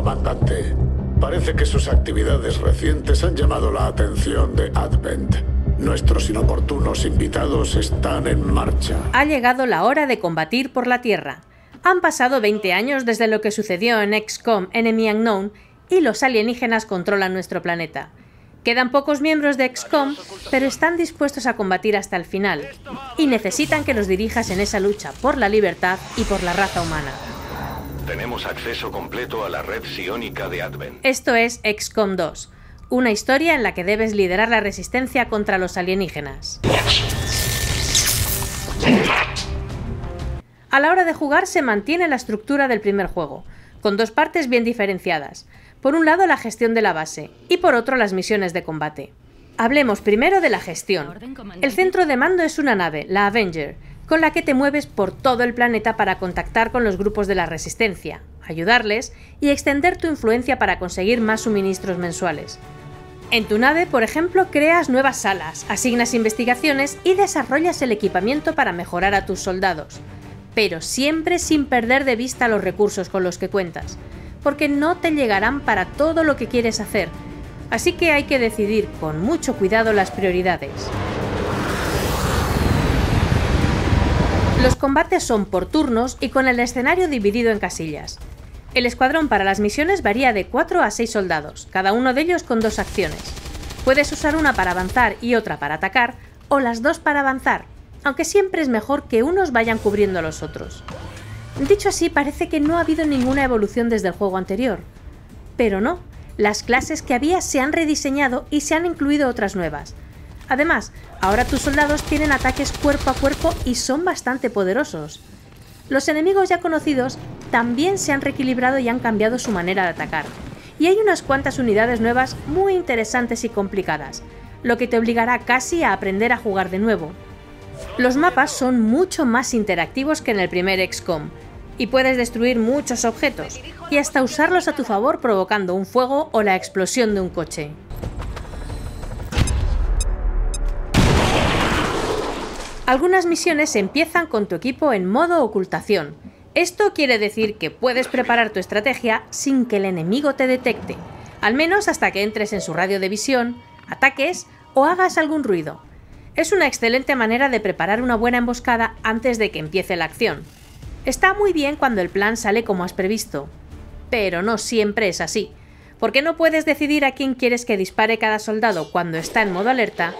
comandante. Parece que sus actividades recientes han llamado la atención de Advent. Nuestros inoportunos invitados están en marcha. Ha llegado la hora de combatir por la Tierra. Han pasado 20 años desde lo que sucedió en XCOM Enemy Unknown y los alienígenas controlan nuestro planeta. Quedan pocos miembros de XCOM, pero están dispuestos a combatir hasta el final y necesitan que los dirijas en esa lucha por la libertad y por la raza humana. Tenemos acceso completo a la red psiónica de Advent. Esto es XCOM 2, una historia en la que debes liderar la resistencia contra los alienígenas. A la hora de jugar se mantiene la estructura del primer juego, con dos partes bien diferenciadas. Por un lado la gestión de la base y por otro las misiones de combate. Hablemos primero de la gestión. El centro de mando es una nave, la Avenger, con la que te mueves por todo el planeta para contactar con los grupos de la resistencia, ayudarles y extender tu influencia para conseguir más suministros mensuales. En tu nave, por ejemplo, creas nuevas salas, asignas investigaciones y desarrollas el equipamiento para mejorar a tus soldados, pero siempre sin perder de vista los recursos con los que cuentas, porque no te llegarán para todo lo que quieres hacer, así que hay que decidir con mucho cuidado las prioridades. Los combates son por turnos y con el escenario dividido en casillas. El escuadrón para las misiones varía de 4 a 6 soldados, cada uno de ellos con dos acciones. Puedes usar una para avanzar y otra para atacar, o las dos para avanzar, aunque siempre es mejor que unos vayan cubriendo a los otros. Dicho así, parece que no ha habido ninguna evolución desde el juego anterior. Pero no, las clases que había se han rediseñado y se han incluido otras nuevas, Además, ahora tus soldados tienen ataques cuerpo a cuerpo y son bastante poderosos. Los enemigos ya conocidos también se han reequilibrado y han cambiado su manera de atacar. Y hay unas cuantas unidades nuevas muy interesantes y complicadas, lo que te obligará casi a aprender a jugar de nuevo. Los mapas son mucho más interactivos que en el primer XCOM, y puedes destruir muchos objetos, y hasta usarlos a tu favor provocando un fuego o la explosión de un coche. Algunas misiones empiezan con tu equipo en modo ocultación. Esto quiere decir que puedes preparar tu estrategia sin que el enemigo te detecte, al menos hasta que entres en su radio de visión, ataques o hagas algún ruido. Es una excelente manera de preparar una buena emboscada antes de que empiece la acción. Está muy bien cuando el plan sale como has previsto, pero no siempre es así, porque no puedes decidir a quién quieres que dispare cada soldado cuando está en modo alerta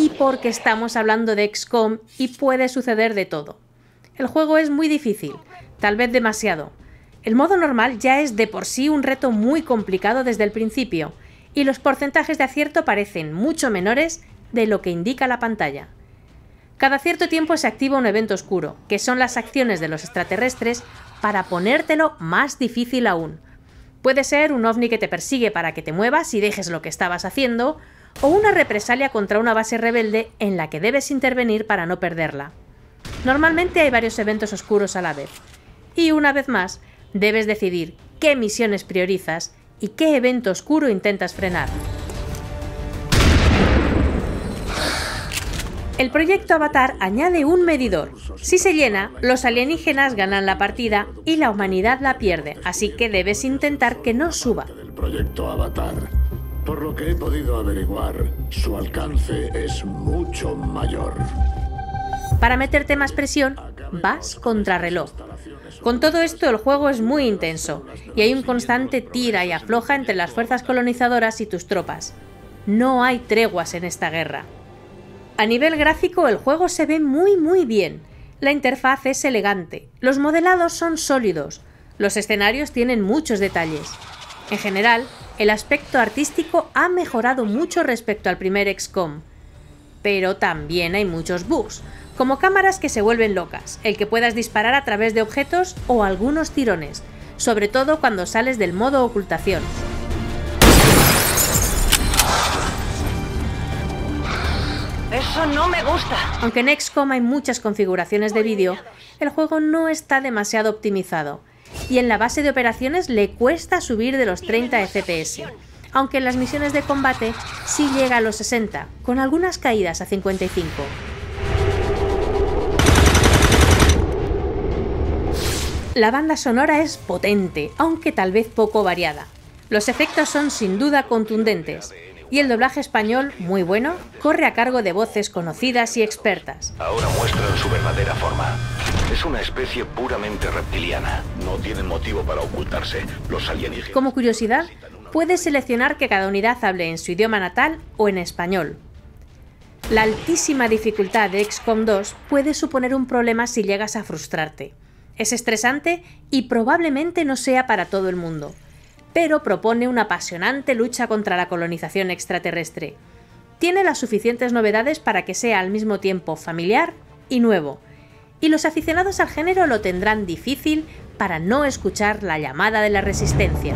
y porque estamos hablando de XCOM y puede suceder de todo. El juego es muy difícil, tal vez demasiado. El modo normal ya es de por sí un reto muy complicado desde el principio, y los porcentajes de acierto parecen mucho menores de lo que indica la pantalla. Cada cierto tiempo se activa un evento oscuro, que son las acciones de los extraterrestres para ponértelo más difícil aún. Puede ser un ovni que te persigue para que te muevas y dejes lo que estabas haciendo, o una represalia contra una base rebelde en la que debes intervenir para no perderla. Normalmente hay varios eventos oscuros a la vez, y una vez más, debes decidir qué misiones priorizas y qué evento oscuro intentas frenar. El proyecto Avatar añade un medidor. Si se llena, los alienígenas ganan la partida y la humanidad la pierde, así que debes intentar que no suba. Por lo que he podido averiguar, su alcance es mucho mayor. Para meterte más presión, vas contra reloj. Con todo esto, el juego es muy intenso y hay un constante tira y afloja entre las fuerzas colonizadoras y tus tropas. No hay treguas en esta guerra. A nivel gráfico, el juego se ve muy muy bien. La interfaz es elegante, los modelados son sólidos, los escenarios tienen muchos detalles. En general, el aspecto artístico ha mejorado mucho respecto al primer XCOM. Pero también hay muchos bugs, como cámaras que se vuelven locas, el que puedas disparar a través de objetos o algunos tirones, sobre todo cuando sales del modo ocultación. Eso no me gusta. Aunque en XCOM hay muchas configuraciones de vídeo, el juego no está demasiado optimizado y en la base de operaciones le cuesta subir de los 30 FPS, aunque en las misiones de combate sí llega a los 60, con algunas caídas a 55. La banda sonora es potente, aunque tal vez poco variada. Los efectos son sin duda contundentes, y el doblaje español, muy bueno, corre a cargo de voces conocidas y expertas. Ahora muestran su verdadera forma. Es una especie puramente reptiliana. No tienen motivo para ocultarse. Los alienígenas. Como curiosidad, puedes seleccionar que cada unidad hable en su idioma natal o en español. La altísima dificultad de XCOM 2 puede suponer un problema si llegas a frustrarte. Es estresante y probablemente no sea para todo el mundo, pero propone una apasionante lucha contra la colonización extraterrestre. Tiene las suficientes novedades para que sea al mismo tiempo familiar y nuevo, y los aficionados al género lo tendrán difícil para no escuchar la llamada de la resistencia.